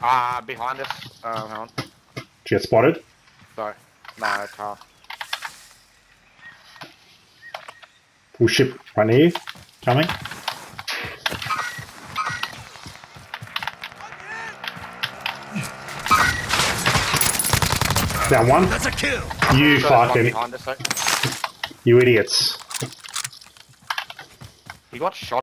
Ah, behind us. Uh, hang on. Did you get spotted? Sorry. No, it's car. Full ship right near you. Coming. Down one. That's a kill. You so fucking, you idiots. He got shot